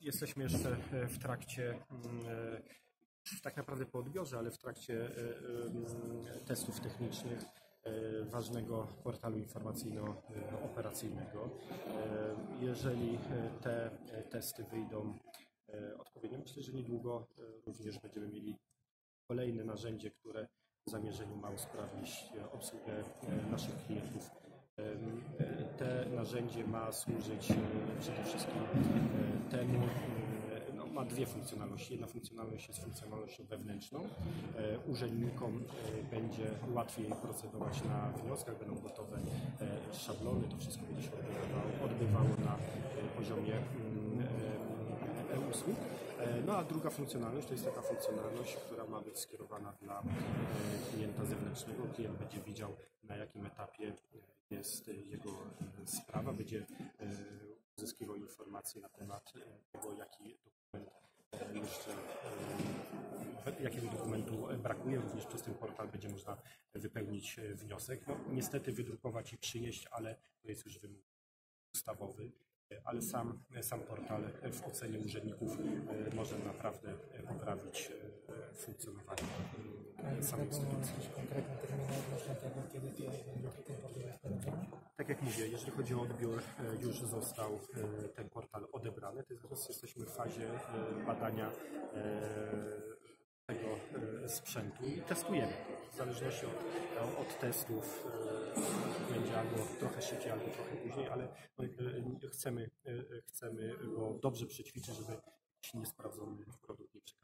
jesteśmy jeszcze w trakcie tak naprawdę po odbiorze, ale w trakcie testów technicznych ważnego portalu informacyjno-operacyjnego. Jeżeli te testy wyjdą odpowiednio, myślę, że niedługo również będziemy mieli kolejne narzędzie, które w zamierzeniu ma usprawnić obsługę naszych klientów. Te narzędzie ma służyć przede wszystkim dwie funkcjonalności. Jedna funkcjonalność jest funkcjonalnością wewnętrzną. Urzędnikom będzie łatwiej procedować na wnioskach, będą gotowe szablony, to wszystko będzie się odbywało, odbywało na poziomie e-usług. No a druga funkcjonalność to jest taka funkcjonalność, która ma być skierowana dla klienta zewnętrznego. Klient będzie widział na jakim etapie jest jego sprawa, będzie uzyskiwał informacje na temat tego, jaki jeszcze jakiego dokumentu brakuje. Również przez ten portal będzie można wypełnić wniosek. No, niestety wydrukować i przynieść, ale to jest już wymóg ustawowy ale sam, sam portal w ocenie urzędników może naprawdę poprawić funkcjonowanie samej instytucji. Konkretne terminy odnośnie tego, kiedy sprawdzony? Tak jak mówię, jeżeli chodzi o odbiór, już został ten portal odebrany. Teraz jesteśmy w fazie badania tego sprzętu i testujemy. W zależności od, od testów będzie albo trochę szybciej, albo trochę później, ale chcemy, chcemy go dobrze przećwiczyć, żeby niesprawdzony produkt nie przekazał.